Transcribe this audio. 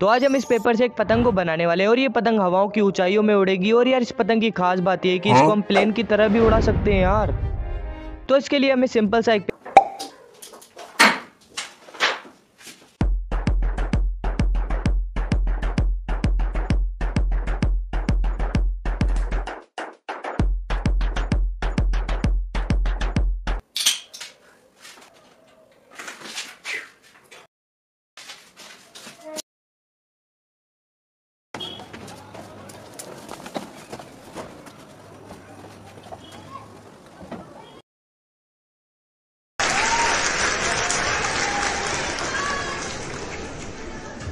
तो आज हम इस पेपर से एक पतंग को बनाने वाले हैं और ये पतंग हवाओं की ऊंचाइयों में उड़ेगी और यार इस पतंग की खास बात ये है कि इसको हाँ। हम प्लेन की तरह भी उड़ा सकते हैं यार। तो इसके लिए हमें सिंपल सा एक